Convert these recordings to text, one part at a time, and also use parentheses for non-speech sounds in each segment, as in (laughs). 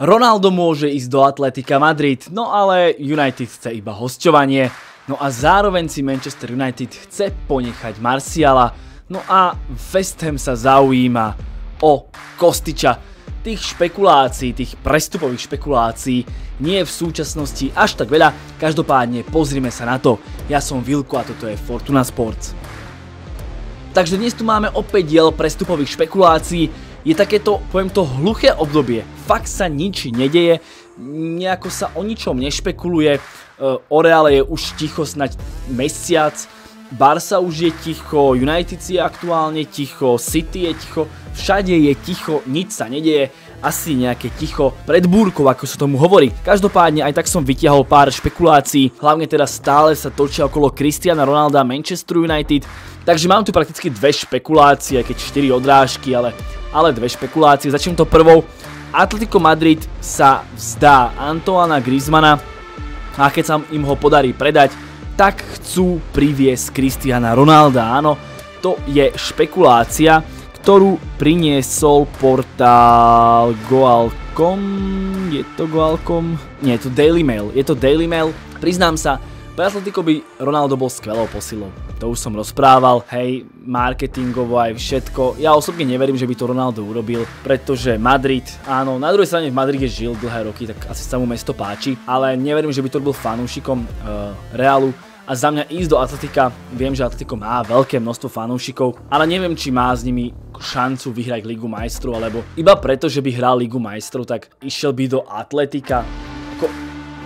Ronaldo môže ísť do Atletika Madrid, no ale United chce iba hosťovanie. No a zároveň si Manchester United chce ponechať Marciala. No a West Ham sa zaujíma o Kostiča. Tých špekulácií, tých prestupových špekulácií nie je v súčasnosti až tak veľa. Každopádne pozrime sa na to. Ja som Vilko a toto je Fortuna Sports. Takže dnes tu máme opäť diel prestupových špekulácií je takéto, poviem to, hluché obdobie. Fakt sa nič nedeje, nejako sa o ničom nešpekuluje, e, o Reále je už ticho snať mesiac, Barsa už je ticho, United je aktuálne ticho, City je ticho, všade je ticho, nič sa nedeje, asi nejaké ticho pred búrkou, ako sa tomu hovorí. Každopádne aj tak som vytiahol pár špekulácií, hlavne teda stále sa točia okolo Cristiana Ronalda Manchester United, takže mám tu prakticky dve špekulácie, keď 4 odrážky, ale ale dve špekulácie. Začnem to prvou. Atletico Madrid sa vzdá Antoana Griezmana a keď sa im ho podarí predať, tak chcú priviesť Cristiana Ronalda. Áno, to je špekulácia, ktorú priniesol portál Goalcom. Je to Goalcom? Nie, je to Daily Mail. Je to Daily Mail. Priznám sa, pre Atletico by Ronaldo bol skvelou posilou. To už som rozprával, hej, marketingovo aj všetko. Ja osobne neverím, že by to Ronaldo urobil, pretože Madrid, áno, na druhej strane v Madride žil dlhé roky, tak asi sa mu mesto páči, ale neverím, že by to robil fanúšikom uh, Realu. A za mňa ísť do Atletika, viem, že Atletico má veľké množstvo fanúšikov, ale neviem, či má s nimi šancu vyhrať Ligu majstrov, alebo iba preto, že by hral Ligu majstrov, tak išiel by do Atletika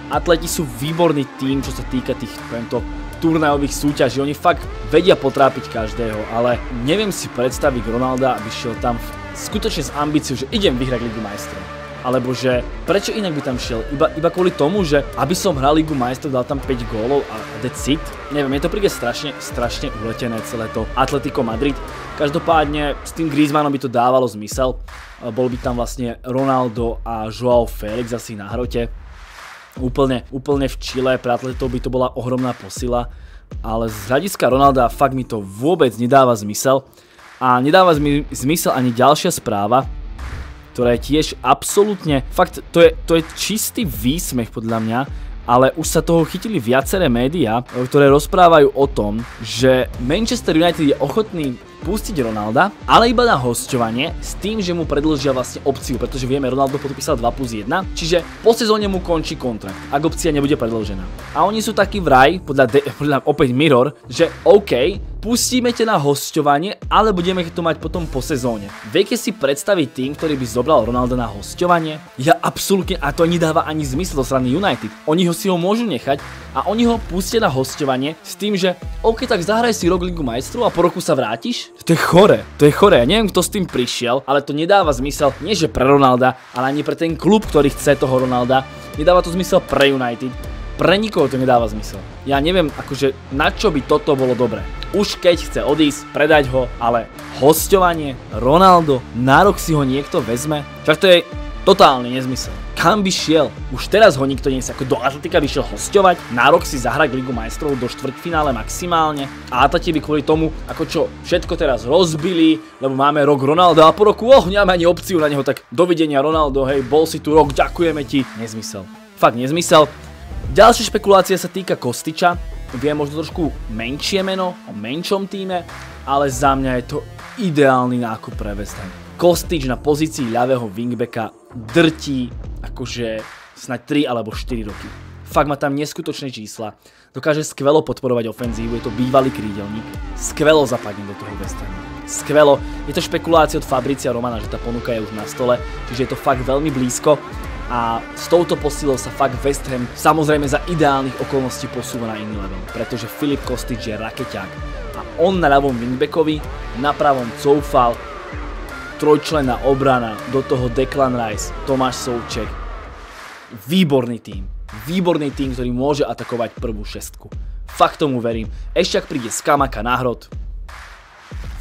Atleti sú výborný tým, čo sa týka tých, poviem to, turnajových súťaží. Oni fakt vedia potrápiť každého, ale neviem si predstaviť Ronalda, aby šiel tam skutočne s ambíciou, že idem vyhrať Ligu majstrov. Alebo že prečo inak by tam šiel? Iba, iba kvôli tomu, že aby som hral Ligu majstrov, dal tam 5 gólov a decit? Neviem, je to príde strašne, strašne uletené celé to Atletico Madrid. Každopádne s tým Griezmannom by to dávalo zmysel. Bol by tam vlastne Ronaldo a Joao Felix asi na hrote úplne, úplne v Chile, pre atletov by to bola ohromná posila, ale z hľadiska Ronalda fakt mi to vôbec nedáva zmysel a nedáva zmysel ani ďalšia správa, ktorá je tiež absolútne, fakt to je, to je čistý výsmech podľa mňa, ale už sa toho chytili viaceré médiá, ktoré rozprávajú o tom, že Manchester United je ochotný pustiť Ronalda, ale iba na hosťovanie s tým, že mu predlžia vlastne opciu, pretože vieme, Ronaldo podpísal 2 plus 1, čiže po sezóne mu končí kontrakt, ak opcia nebude predlžená. A oni sú takí vraj, podľa, de- (laughs) podľa opäť Mirror, že OK, pustíme ťa na hosťovanie, ale budeme to mať potom po sezóne. Viete si predstaviť tým, ktorý by zobral Ronalda na hosťovanie? Ja absolútne, a to nedáva ani zmysel do strany United. Oni ho si ho môžu nechať a oni ho pustia na hosťovanie s tým, že OK, tak zahraj si rok Ligu majstrov a po roku sa vrátiš? To je chore, to je chore. Ja neviem, kto s tým prišiel, ale to nedáva zmysel nie že pre Ronalda, ale ani pre ten klub, ktorý chce toho Ronalda. Nedáva to zmysel pre United. Pre nikoho to nedáva zmysel. Ja neviem, akože na čo by toto bolo dobré už keď chce odísť, predať ho, ale hosťovanie, Ronaldo, nárok si ho niekto vezme, však to je totálny nezmysel. Kam by šiel? Už teraz ho nikto nechce, ako do Atletika by šiel hosťovať, nárok si zahrať Ligu majstrov do štvrťfinále maximálne a Atleti by kvôli tomu, ako čo všetko teraz rozbili, lebo máme rok Ronaldo a po roku, oh, nemáme ani opciu na neho, tak dovidenia Ronaldo, hej, bol si tu rok, ďakujeme ti. Nezmysel. Fakt nezmysel. Ďalšia špekulácia sa týka Kostiča, vie možno trošku menšie meno, o menšom týme, ale za mňa je to ideálny nákup pre West Ham. Kostič na pozícii ľavého wingbacka drtí akože snať 3 alebo 4 roky. Fakt má tam neskutočné čísla, dokáže skvelo podporovať ofenzívu, je to bývalý krídelník, skvelo zapadne do toho West Hamu. Skvelo, je to špekulácia od Fabricia Romana, že tá ponuka je už na stole, čiže je to fakt veľmi blízko a s touto posilou sa fakt West Ham samozrejme za ideálnych okolností posúva na iný level, pretože Filip Kostič je rakeťák a on na ľavom wingbackovi, na pravom Coufal, trojčlenná obrana, do toho Declan Rice, Tomáš Souček. Výborný tým. Výborný tým, ktorý môže atakovať prvú šestku. Fakt tomu verím. Ešte ak príde Skamaka náhrod,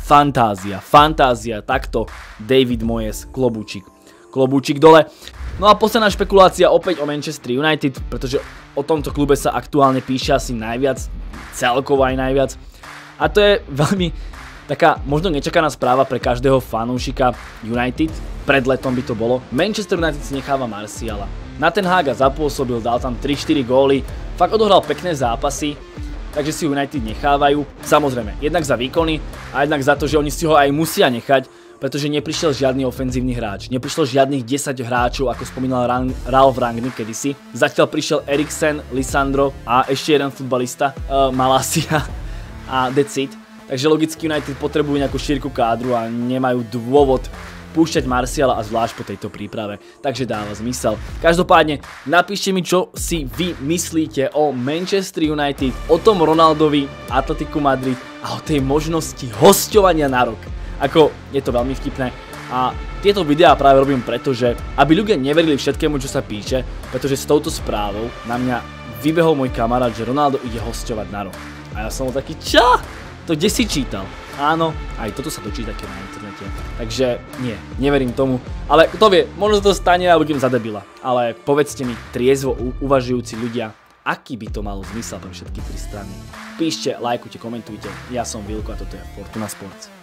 fantázia, fantázia, takto David Moyes, klobúčik. Klobúčik dole. No a posledná špekulácia opäť o Manchester United, pretože o tomto klube sa aktuálne píše asi najviac, celkovo aj najviac. A to je veľmi, Taká možno nečakaná správa pre každého fanúšika United, pred letom by to bolo. Manchester United si necháva Marciala. Na ten Haga zapôsobil, dal tam 3-4 góly, fakt odohral pekné zápasy, takže si United nechávajú. Samozrejme, jednak za výkony a jednak za to, že oni si ho aj musia nechať, pretože neprišiel žiadny ofenzívny hráč. Neprišlo žiadnych 10 hráčov, ako spomínal Ralf Rangnick kedysi. Zatiaľ prišiel Eriksen, Lisandro a ešte jeden futbalista, uh, Malasia (laughs) a Decid. Takže logicky United potrebujú nejakú šírku kádru a nemajú dôvod púšťať Marciala a zvlášť po tejto príprave. Takže dáva zmysel. Každopádne napíšte mi, čo si vy myslíte o Manchester United, o tom Ronaldovi, Atletiku Madrid a o tej možnosti hostovania na rok. Ako je to veľmi vtipné. A tieto videá práve robím preto, že aby ľudia neverili všetkému, čo sa píše, pretože s touto správou na mňa vybehol môj kamarát, že Ronaldo ide hostovať na rok. A ja som bol taký, čo? To kde si čítal? Áno, aj toto sa dočíta na internete. Takže nie, neverím tomu. Ale kto vie, možno to stane a budem za debila. Ale povedzte mi, triezvo uvažujúci ľudia, aký by to malo zmysel pre všetky tri strany. Píšte, lajkujte, komentujte. Ja som Vilko a toto je Fortuna Sports.